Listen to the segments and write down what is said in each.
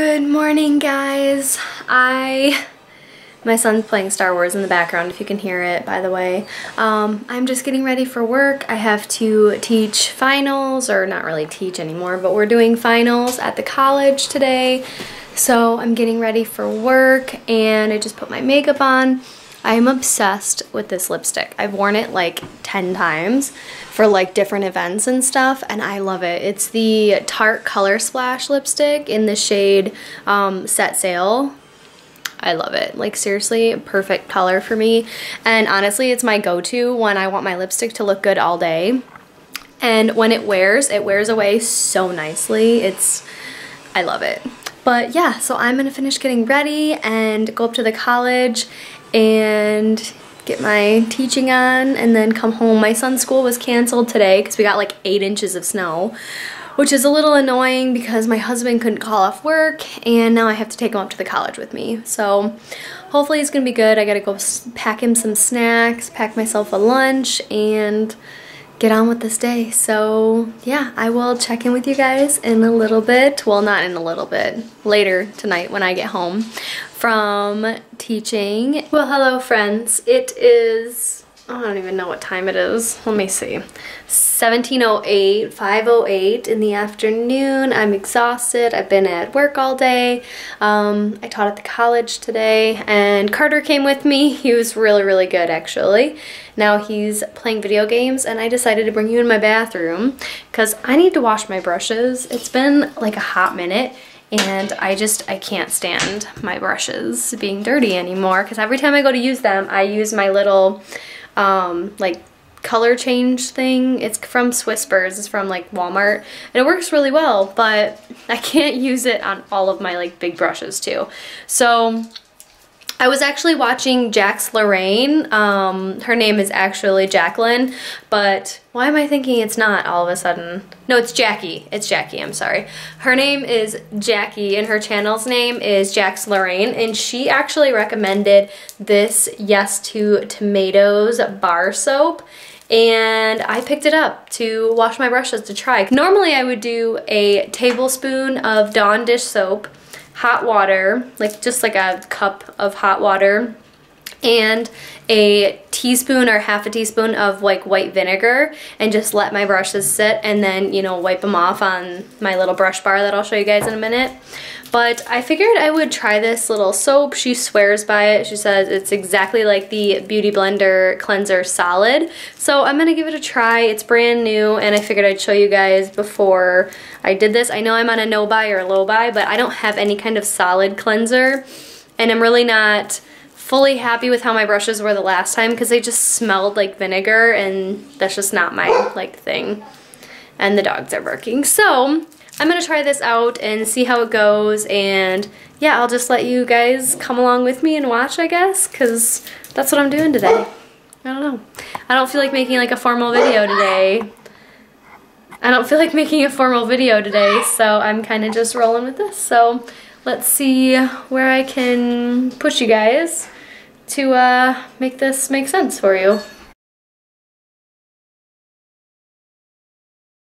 Good morning, guys. I, my son's playing Star Wars in the background, if you can hear it, by the way. Um, I'm just getting ready for work. I have to teach finals, or not really teach anymore, but we're doing finals at the college today. So I'm getting ready for work, and I just put my makeup on. I am obsessed with this lipstick. I've worn it like 10 times for like different events and stuff and I love it. It's the Tarte Color Splash lipstick in the shade um, Set Sail. I love it. Like seriously, perfect color for me. And honestly, it's my go-to when I want my lipstick to look good all day. And when it wears, it wears away so nicely. It's, I love it. But yeah, so I'm gonna finish getting ready and go up to the college and get my teaching on and then come home. My son's school was canceled today because we got like eight inches of snow, which is a little annoying because my husband couldn't call off work and now I have to take him up to the college with me. So hopefully it's gonna be good. I gotta go pack him some snacks, pack myself a lunch, and get on with this day. So yeah, I will check in with you guys in a little bit. Well, not in a little bit. Later tonight when I get home from teaching. Well, hello friends. It is, I don't even know what time it is. Let me see. 1708, 508 in the afternoon. I'm exhausted. I've been at work all day. Um, I taught at the college today and Carter came with me. He was really, really good actually. Now he's playing video games and I decided to bring you in my bathroom because I need to wash my brushes. It's been like a hot minute and I just, I can't stand my brushes being dirty anymore because every time I go to use them, I use my little, um, like, color change thing. It's from Swissbergs. It's from like Walmart. And it works really well, but I can't use it on all of my like big brushes too. So I was actually watching Jax Lorraine. Um, her name is actually Jacqueline, but why am I thinking it's not all of a sudden? No, it's Jackie. It's Jackie, I'm sorry. Her name is Jackie and her channel's name is Jax Lorraine and she actually recommended this Yes to Tomatoes bar soap and I picked it up to wash my brushes to try. Normally I would do a tablespoon of Dawn dish soap hot water, like just like a cup of hot water, and a teaspoon or half a teaspoon of like white vinegar and just let my brushes sit and then, you know, wipe them off on my little brush bar that I'll show you guys in a minute. But I figured I would try this little soap. She swears by it. She says it's exactly like the Beauty Blender Cleanser Solid. So I'm going to give it a try. It's brand new and I figured I'd show you guys before I did this. I know I'm on a no buy or low buy, but I don't have any kind of solid cleanser. And I'm really not fully happy with how my brushes were the last time because they just smelled like vinegar and that's just not my like thing. And the dogs are barking. So I'm gonna try this out and see how it goes and yeah, I'll just let you guys come along with me and watch, I guess, because that's what I'm doing today. I don't know. I don't feel like making like a formal video today. I don't feel like making a formal video today, so I'm kind of just rolling with this. So let's see where I can push you guys to uh, make this make sense for you.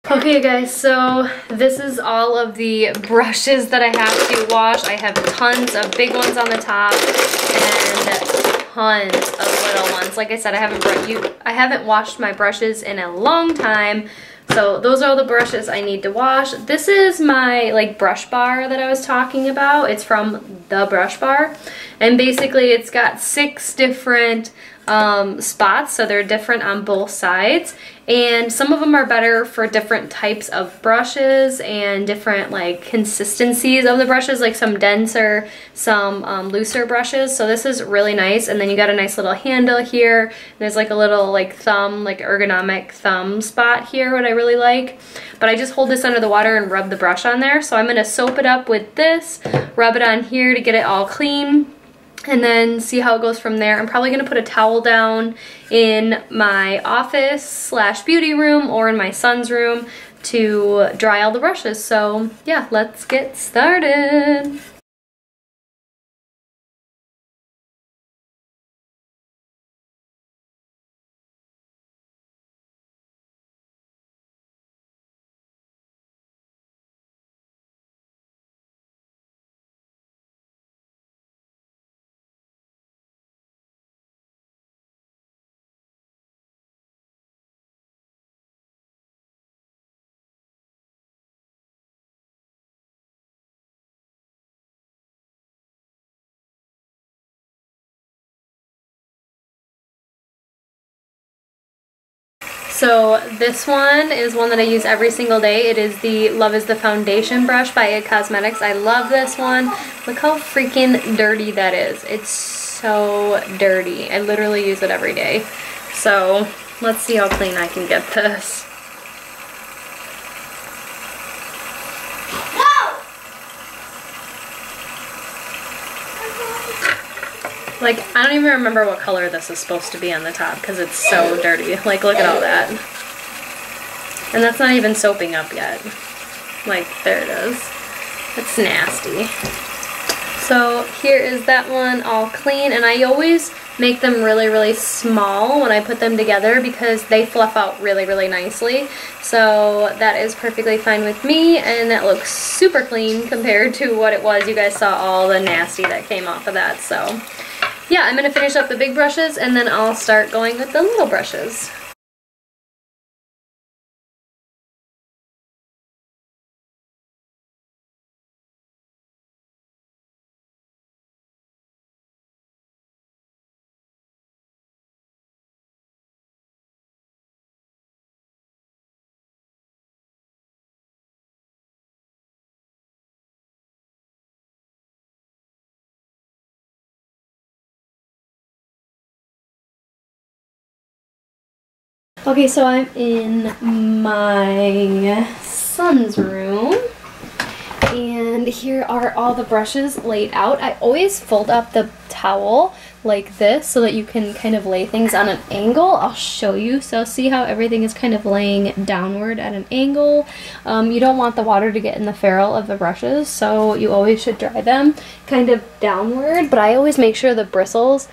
Okay guys, so this is all of the brushes that I have to wash. I have tons of big ones on the top and tons of little ones. Like I said, I haven't you I haven't washed my brushes in a long time. So those are all the brushes I need to wash. This is my like brush bar that I was talking about. It's from the brush bar. And basically it's got six different um, spots, so they're different on both sides. And some of them are better for different types of brushes and different like consistencies of the brushes, like some denser, some um, looser brushes. So this is really nice. And then you got a nice little handle here. There's like a little like thumb, like ergonomic thumb spot here, what I really like. But I just hold this under the water and rub the brush on there. So I'm gonna soap it up with this, rub it on here to get it all clean and then see how it goes from there. I'm probably gonna put a towel down in my office slash beauty room or in my son's room to dry all the brushes. So yeah, let's get started. So this one is one that I use every single day. It is the Love is the Foundation brush by IT Cosmetics. I love this one. Look how freaking dirty that is. It's so dirty. I literally use it every day. So let's see how clean I can get this. Like, I don't even remember what color this is supposed to be on the top because it's so dirty. Like, look at all that. And that's not even soaping up yet. Like, there it is. It's nasty. So here is that one all clean. And I always make them really, really small when I put them together because they fluff out really, really nicely. So that is perfectly fine with me. And that looks super clean compared to what it was. You guys saw all the nasty that came off of that. So yeah, I'm going to finish up the big brushes and then I'll start going with the little brushes. Okay, so I'm in my son's room. And here are all the brushes laid out. I always fold up the towel like this so that you can kind of lay things on an angle. I'll show you. So see how everything is kind of laying downward at an angle. Um, you don't want the water to get in the ferrule of the brushes, so you always should dry them kind of downward. But I always make sure the bristles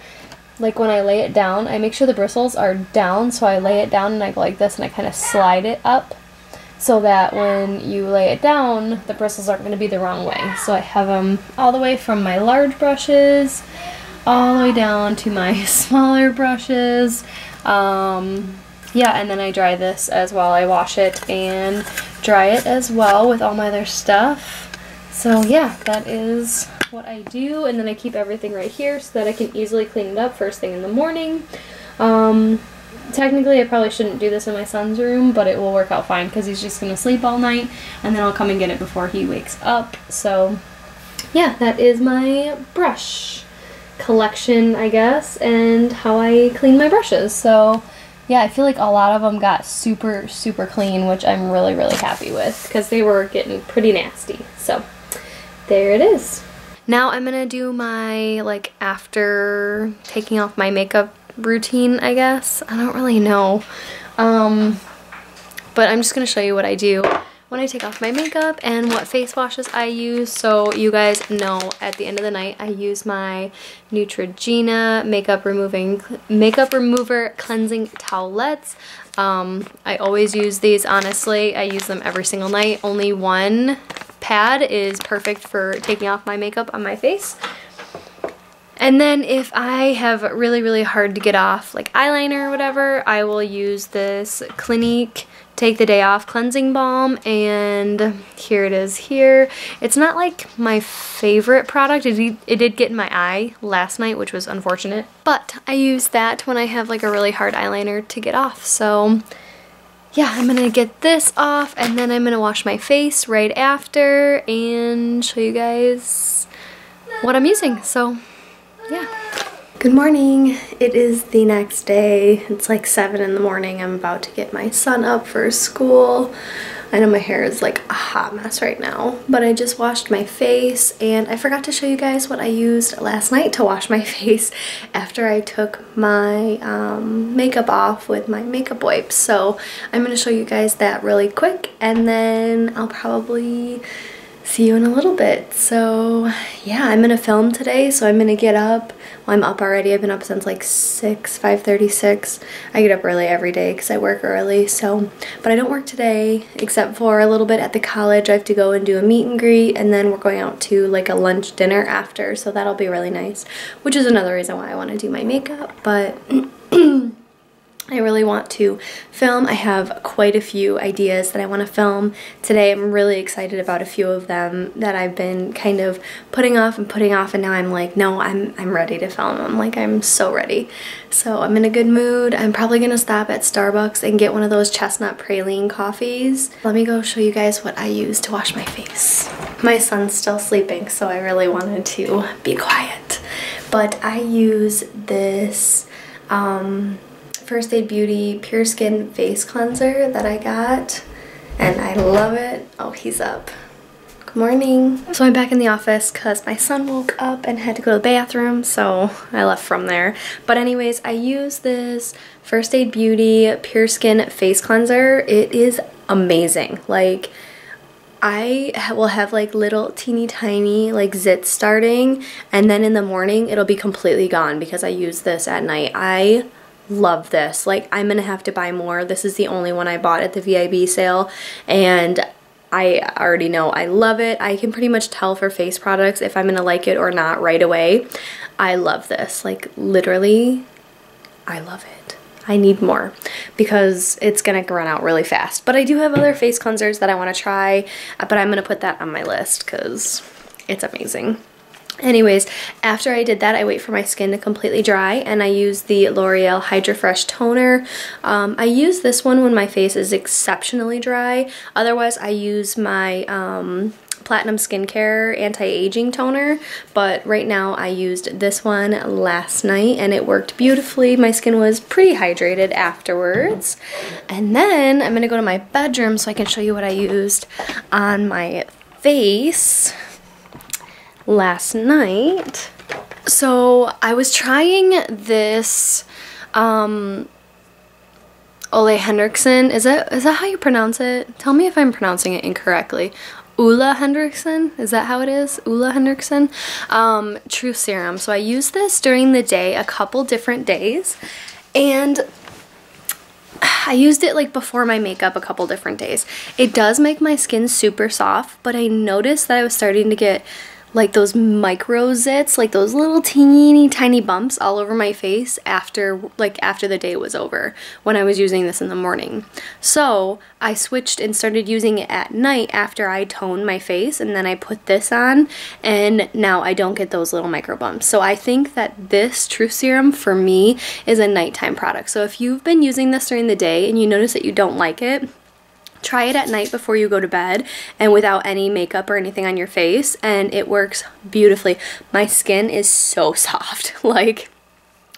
like when I lay it down, I make sure the bristles are down, so I lay it down and I go like this and I kind of slide it up so that when you lay it down, the bristles aren't going to be the wrong way. So I have them all the way from my large brushes all the way down to my smaller brushes. Um, yeah, and then I dry this as well. I wash it and dry it as well with all my other stuff. So yeah, that is what I do. And then I keep everything right here so that I can easily clean it up first thing in the morning. Um, technically, I probably shouldn't do this in my son's room, but it will work out fine because he's just going to sleep all night. And then I'll come and get it before he wakes up. So yeah, that is my brush collection, I guess, and how I clean my brushes. So yeah, I feel like a lot of them got super, super clean, which I'm really, really happy with because they were getting pretty nasty. So there it is. Now I'm gonna do my like after taking off my makeup routine, I guess. I don't really know. Um, but I'm just gonna show you what I do when I take off my makeup and what face washes I use. So you guys know at the end of the night I use my Neutrogena makeup removing makeup remover cleansing towelettes. Um, I always use these honestly. I use them every single night. Only one pad is perfect for taking off my makeup on my face. And then if I have really, really hard to get off, like eyeliner or whatever, I will use this Clinique Take the Day Off Cleansing Balm, and here it is here. It's not like my favorite product. It, did get in my eye last night, which was unfortunate, but I use that when I have like a really hard eyeliner to get off, so yeah, I'm gonna get this off and then I'm gonna wash my face right after and show you guys what I'm using. So, yeah. Good morning. It is the next day. It's like 7 in the morning. I'm about to get my son up for school. I know my hair is like a hot mess right now, but I just washed my face and I forgot to show you guys what I used last night to wash my face after I took my um, makeup off with my makeup wipes. So I'm going to show you guys that really quick and then I'll probably see you in a little bit. So yeah, I'm gonna film today, so I'm gonna get up. Well, I'm up already. I've been up since like 6, 5.36. I get up early every day because I work early, so. But I don't work today, except for a little bit at the college. I have to go and do a meet and greet, and then we're going out to like a lunch dinner after, so that'll be really nice. Which is another reason why I want to do my makeup, but... I really want to film. I have quite a few ideas that I want to film today. I'm really excited about a few of them that I've been kind of putting off and putting off and now I'm like, no, I'm, I'm ready to film. I'm like, I'm so ready. So I'm in a good mood. I'm probably going to stop at Starbucks and get one of those chestnut praline coffees. Let me go show you guys what I use to wash my face. My son's still sleeping, so I really wanted to be quiet. But I use this um, First Aid Beauty Pure Skin Face Cleanser that I got and I love it. Oh, he's up. Good morning. So I'm back in the office because my son woke up and had to go to the bathroom, so I left from there. But anyways, I use this First Aid Beauty Pure Skin Face Cleanser. It is amazing. Like, I will have like little teeny tiny like zits starting and then in the morning it'll be completely gone because I use this at night. I love this. Like I'm gonna have to buy more. This is the only one I bought at the VIB sale and I already know I love it. I can pretty much tell for face products if I'm gonna like it or not right away. I love this. Like literally, I love it. I need more because it's gonna run out really fast. But I do have other face cleansers that I wanna try, but I'm gonna put that on my list because it's amazing. Anyways, after I did that, I wait for my skin to completely dry and I use the L'Oreal Hydra Fresh Toner. Um, I use this one when my face is exceptionally dry. Otherwise, I use my um, Platinum Skincare Anti-Aging Toner, but right now I used this one last night and it worked beautifully. My skin was pretty hydrated afterwards. And then I'm gonna go to my bedroom so I can show you what I used on my face last night. So I was trying this um, Ole Henriksen. Is that is that how you pronounce it? Tell me if I'm pronouncing it incorrectly. Ulla Hendrickson, is that how it is? Ulla Hendrickson? Um, Truth Serum. So I used this during the day a couple different days and I used it like before my makeup a couple different days. It does make my skin super soft, but I noticed that I was starting to get like those micro zits, like those little teeny tiny bumps all over my face after like after the day was over when I was using this in the morning. So I switched and started using it at night after I toned my face and then I put this on and now I don't get those little micro bumps. So I think that this Truth Serum for me is a nighttime product. So if you've been using this during the day and you notice that you don't like it, Try it at night before you go to bed and without any makeup or anything on your face and it works beautifully. My skin is so soft. Like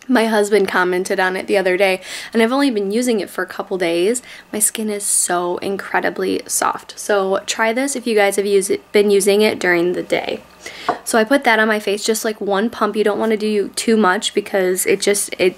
my husband commented on it the other day and I've only been using it for a couple days. My skin is so incredibly soft. So try this if you guys have used it, been using it during the day. So I put that on my face just like one pump. You don't want to do too much because it just it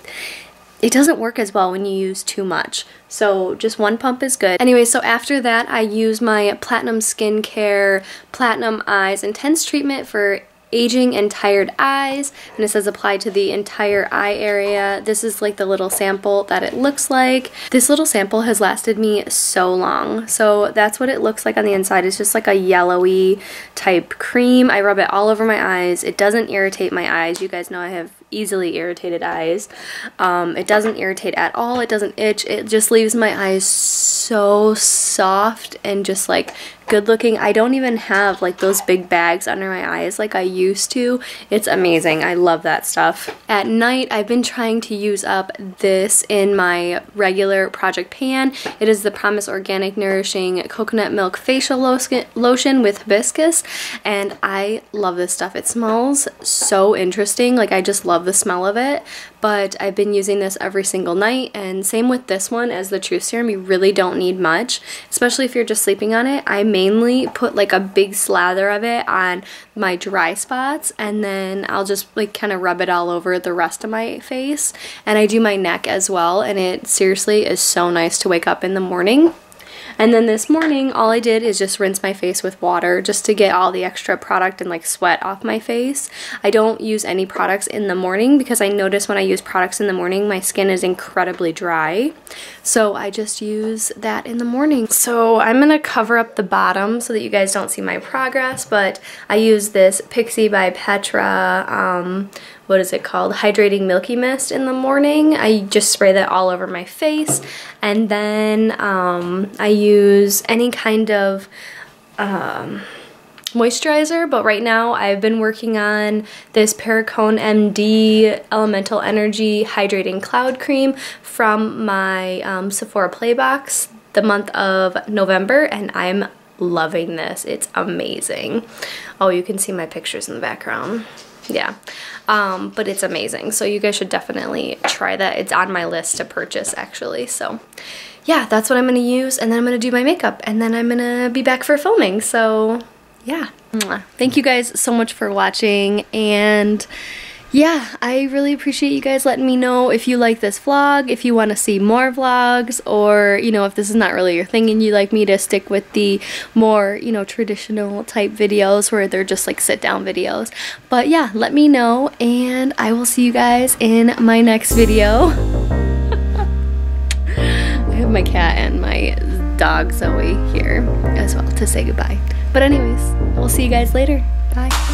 it doesn't work as well when you use too much. So just one pump is good. Anyway, so after that, I use my Platinum Skincare Platinum Eyes Intense Treatment for aging and tired eyes and it says apply to the entire eye area. This is like the little sample that it looks like. This little sample has lasted me so long. So that's what it looks like on the inside. It's just like a yellowy type cream. I rub it all over my eyes. It doesn't irritate my eyes. You guys know I have easily irritated eyes. Um, it doesn't irritate at all. It doesn't itch. It just leaves my eyes so soft and just like good looking. I don't even have like those big bags under my eyes like I used to. It's amazing. I love that stuff. At night, I've been trying to use up this in my regular project pan. It is the Promise Organic Nourishing Coconut Milk Facial Lotion with hibiscus and I love this stuff. It smells so interesting. Like I just love love the smell of it, but I've been using this every single night and same with this one as the Truth Serum. You really don't need much, especially if you're just sleeping on it. I mainly put like a big slather of it on my dry spots and then I'll just like kind of rub it all over the rest of my face and I do my neck as well and it seriously is so nice to wake up in the morning and then this morning, all I did is just rinse my face with water just to get all the extra product and like sweat off my face. I don't use any products in the morning because I notice when I use products in the morning, my skin is incredibly dry. So I just use that in the morning. So I'm to cover up the bottom so that you guys don't see my progress, but I use this Pixi by Petra um, what is it called? Hydrating Milky Mist in the morning. I just spray that all over my face. And then um, I use any kind of um, moisturizer, but right now I've been working on this Perricone MD Elemental Energy Hydrating Cloud Cream from my um, Sephora Playbox the month of November and I'm loving this. It's amazing. Oh, you can see my pictures in the background. Yeah, um, but it's amazing. So you guys should definitely try that. It's on my list to purchase actually. So yeah, that's what I'm gonna use and then I'm gonna do my makeup and then I'm gonna be back for filming. So yeah. Thank you guys so much for watching and yeah, I really appreciate you guys letting me know if you like this vlog, if you want to see more vlogs, or, you know, if this is not really your thing and you like me to stick with the more, you know, traditional type videos where they're just like sit down videos. But yeah, let me know and I will see you guys in my next video. I have my cat and my dog Zoe here as well to say goodbye. But anyways, we'll see you guys later. Bye.